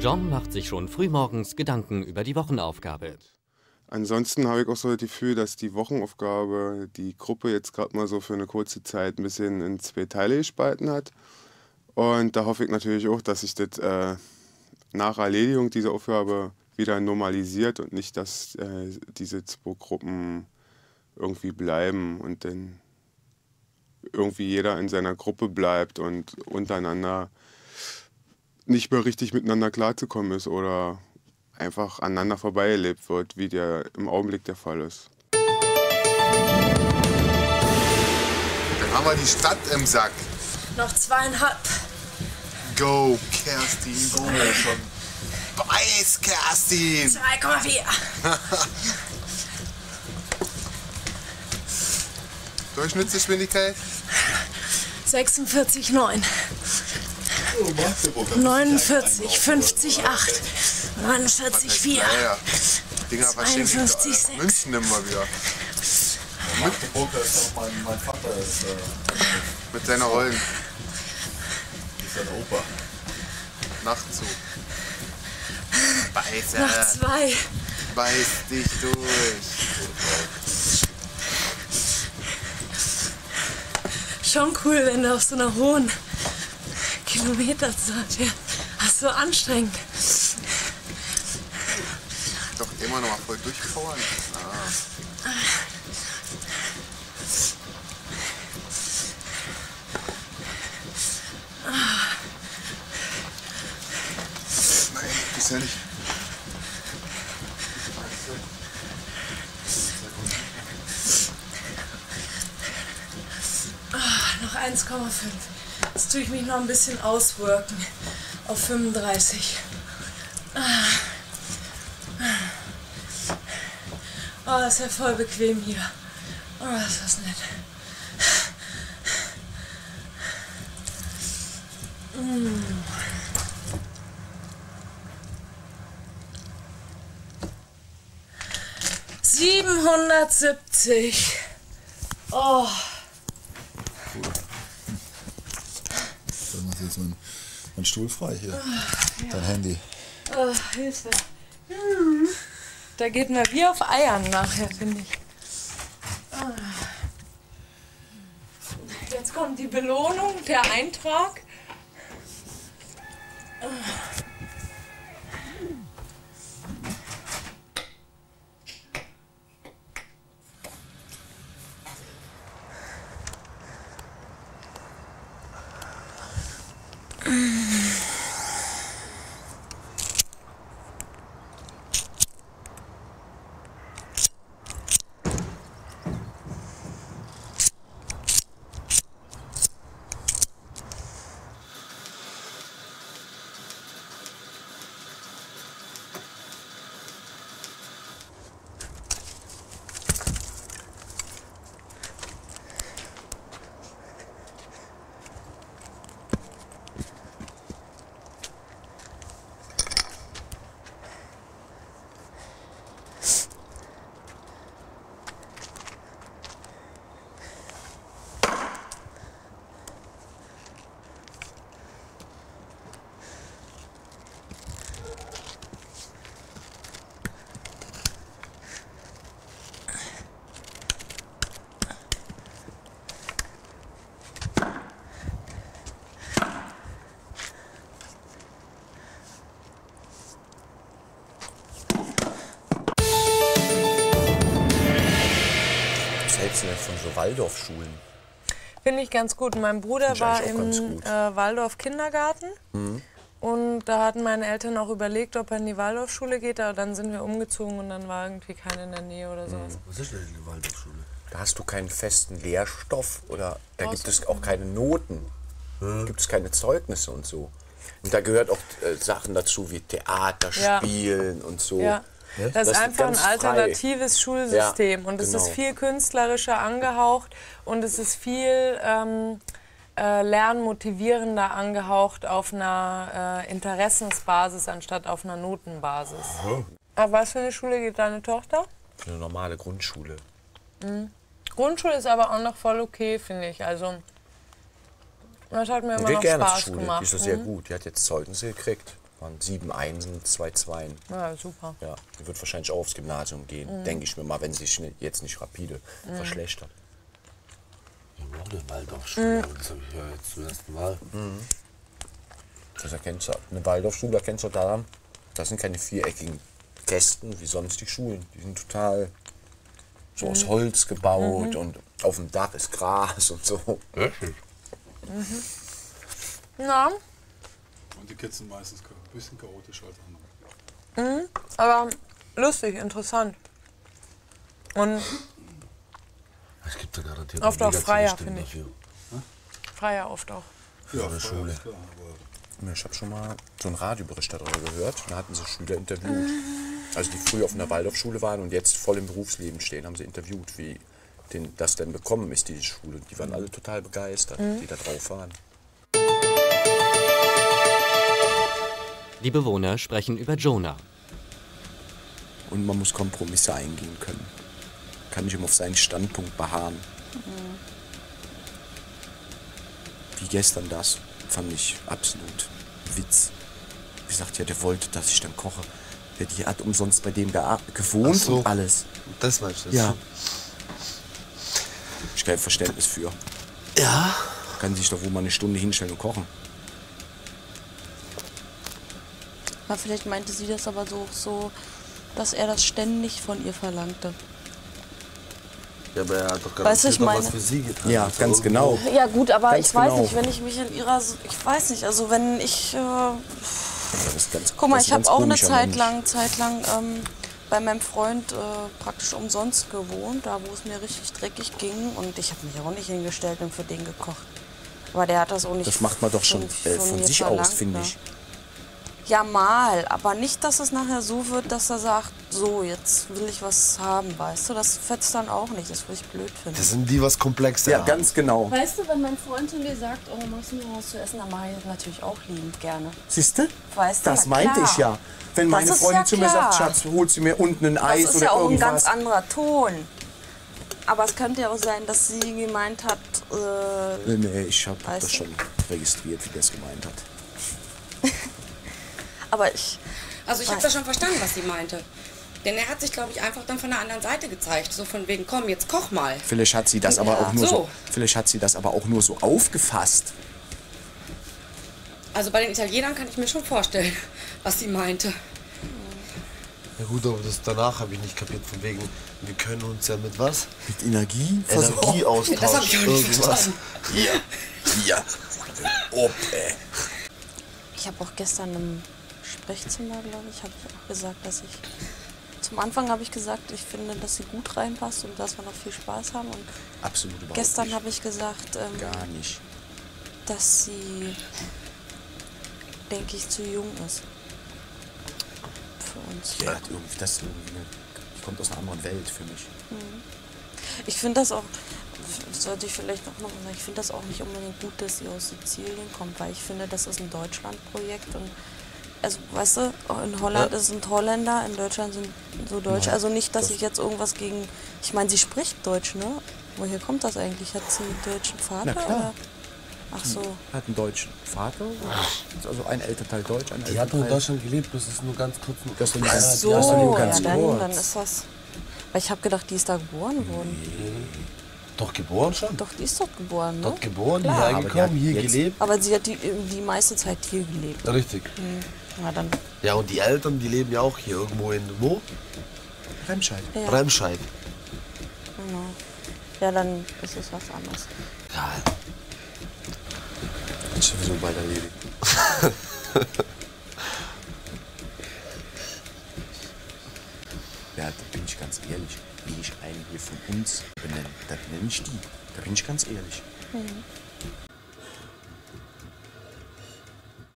John macht sich schon frühmorgens Gedanken über die Wochenaufgabe. Ansonsten habe ich auch so das Gefühl, dass die Wochenaufgabe die Gruppe jetzt gerade mal so für eine kurze Zeit ein bisschen in zwei Teile gespalten hat. Und da hoffe ich natürlich auch, dass sich das äh, nach Erledigung dieser Aufgabe wieder normalisiert und nicht, dass äh, diese zwei Gruppen irgendwie bleiben und dann irgendwie jeder in seiner Gruppe bleibt und untereinander nicht mehr richtig miteinander klarzukommen ist oder einfach aneinander vorbeigelebt wird, wie der im Augenblick der Fall ist. Dann haben wir die Stadt im Sack. Noch zweieinhalb. Go, Kerstin, go schon. Beiß, Kerstin! 2,4. Durchschnittsgeschwindigkeit? 46,9. 49, 50, 8. 49, 4. Ja, ja. Dinger verstehen 52, sich. sechs. München nehmen wir wieder. Magdeburg ist auch mein, mein Vater ist, äh, Mit seiner Rollen. ist ein Opa. Nachtzug. Beiße. Noch zwei. Beiß dich durch. Schon cool, wenn du auf so einer hohen Kilometerzahl fährst. Das ist so anstrengend. Doch immer noch mal voll durchpowern. Ah. Nein, ist ja nicht. Noch 1,5. Jetzt tue ich mich noch ein bisschen auswirken. Auf 35. Oh, das ist ja voll bequem hier. Oh, das ist nett. Mm. Siebenhundertsiebzig. Oh. Jetzt mein, mein Stuhl frei hier. Dein Handy. Oh, Hilfe. Da geht mir wie auf Eiern nachher, finde ich. Ah. Jetzt kommt die Belohnung, der Eintrag. Was hältst du denn von so Waldorfschulen? Finde ich ganz gut. Mein Bruder war im äh, Waldorf Kindergarten. Und da hatten meine Eltern auch überlegt, ob er in die Waldorfschule geht. Aber dann sind wir umgezogen und dann war irgendwie keine in der Nähe oder sowas. Was ist denn die Waldorfschule? Da hast du keinen festen Lehrstoff oder da gibt es auch keine Noten. Gibt es keine Zeugnisse und so. Und da gehört auch äh, Sachen dazu wie Theater Ja. spielen und so. Ja. Das, Das ist einfach ein ganz frei. alternatives Schulsystem Ja, und es genau. ist viel künstlerischer angehaucht und es ist viel ähm, äh, lernmotivierender angehaucht auf einer äh, Interessensbasis anstatt auf einer Notenbasis. Aber was für eine Schule geht deine Tochter? Eine normale Grundschule. Grundschule ist aber auch noch voll okay, finde ich. Also das hat mir immer noch Spaß Schule. gemacht. Die ist doch sehr Mhm. gut. Die hat jetzt Zeugnisse gekriegt. Waren sieben Einsen und zwei Zweien. Ja, super. Ja, die wird wahrscheinlich auch aufs Gymnasium gehen, Mhm. denke ich mir mal, wenn sie sich nicht- jetzt nicht rapide verschlechtert. Wir haben auch eine Waldorfschule. Das habe ich ja jetzt zum ersten Mal. Das erkennst du, eine Waldorfschule erkennst du daran, das sind keine viereckigen Kästen wie sonst die Schulen. Die sind total so aus Holz gebaut und auf dem Dach ist Gras und so. Wirklich? Ja, Und die Kids sind meistens ein bisschen chaotisch als andere. aber lustig, interessant. Und Es gibt da garantiert Oft auch freier, finde ich. dafür. freier oft auch. Ja, der Schule. Klar, Ich habe schon mal so einen Radiobericht darüber gehört. Da hatten sie Schüler interviewt. Also die früher auf einer Waldorfschule waren und jetzt voll im Berufsleben stehen, haben sie interviewt, wie den, das denn bekommen ist, diese Schule. Die waren alle total begeistert, die da drauf waren. Die Bewohner sprechen über Jonah. Und man muss Kompromisse eingehen können. Kann nicht immer auf seinen Standpunkt beharren. Wie gestern das, fand ich absolut Witz. Wie gesagt, ja, der wollte, dass ich dann koche. Ja, die hat umsonst bei dem gewohnt so. und alles. Das meinst du? Ja. Ich kein Verständnis für. Ja. Kann sich doch wohl mal eine Stunde hinstellen und kochen. Aber vielleicht meinte sie das aber so, so, dass er das ständig von ihr verlangte. Ja, aber er hat doch Weißt ich meine- was für sie getan. Ja, Also ganz genau. Ja gut, aber Ganz ich weiß genau. nicht, wenn ich mich in ihrer, ich weiß nicht, also wenn ich, äh, Das ist ganz, guck mal, ich habe auch eine Zeit lang, Zeit lang ähm, bei meinem Freund äh, praktisch umsonst gewohnt, da wo es mir richtig dreckig ging und ich habe mich auch nicht hingestellt und für den gekocht. Aber der hat das auch nicht. Das macht man doch schon von- äh, von mir sich aus, finde ne? ich. Ja, mal, aber nicht, dass es nachher so wird, dass er sagt, so, jetzt will ich was haben, weißt du? Das fetzt dann auch nicht, das würde ich blöd finden. Das sind die was Komplexer. Ja, haben. ganz genau. Weißt du, wenn mein Freund zu mir sagt, oh, machst du mir was zu essen, dann mache ich das natürlich auch liebend gerne. Siehst du? Weißt du, Das na meinte klar. ich ja. Wenn meine ist Freundin ja zu mir sagt, Schatz, holt sie mir unten ein Das Eis ist oder ja auch ein irgendwas. ganz anderer Ton. Aber es könnte ja auch sein, dass sie gemeint hat, äh, Nee, nee, ich habe das du? schon registriert, wie das gemeint hat. Aber ich, Also ich habe das schon verstanden, was sie meinte. Denn er hat sich, glaube ich, einfach dann von der anderen Seite gezeigt. So von wegen, komm, jetzt koch mal. Vielleicht hat sie das aber Ja. auch nur so. So. Vielleicht hat sie das aber auch nur so aufgefasst. Also bei den Italienern kann ich mir schon vorstellen, was sie meinte. Ja gut, aber das danach habe ich nicht kapiert. Von wegen, wir können uns ja mit was? Mit Energie? Energie austauschen. Das habe ich auch nicht irgendwas. verstanden. Hier, hier. Ob, ey. ich habe auch gestern im Sprechzimmer, glaube ich, habe ich auch gesagt, dass ich, zum Anfang habe ich gesagt, ich finde, dass sie gut reinpasst und dass wir noch viel Spaß haben. Und Absolut überhaupt gestern habe ich gesagt, ähm, Gar nicht. dass sie, denke ich, zu jung ist. Für uns. Hat irgendwie, das irgendwie die kommt aus einer anderen Welt für mich. Ich finde das auch, sollte ich vielleicht noch mal sagen, ich finde das auch nicht unbedingt gut, dass sie aus Sizilien kommt, weil ich finde, das ist ein Deutschlandprojekt und also weißt du, in Holland Ja. sind Holländer, in Deutschland sind so Deutsche. Also nicht, dass ich jetzt irgendwas gegen. Ich meine, sie spricht Deutsch, ne? Woher kommt das eigentlich? Hat sie einen deutschen Vater? Na klar. Oder? Ach so. Hat einen deutschen Vater, also ein Elternteil Deutsch, ein Die hat nur in Elternteil... Deutschland gelebt, das ist nur ganz kurz. Das ist Ja, die So, hast du nur ja, ganz dann, kurz. dann ist das. Weil ich habe gedacht, die ist da geboren worden. Doch geboren schon? Doch, die ist dort geboren, ne? Dort geboren, Klar. hier Aber die reingekommen, hat hier gelebt. Aber sie hat die, die meiste Zeit hier gelebt. Richtig. Na dann. Ja, und die Eltern, die leben ja auch hier irgendwo in wo? Remscheid. Ja, Remscheid. genau. Ja, dann ist es was anderes. Ja, Ist sowieso bald erledigt. ja, da bin ich ganz ehrlich. Wie ich einen hier von uns benenne, das nenne ich die. Da bin ich ganz ehrlich.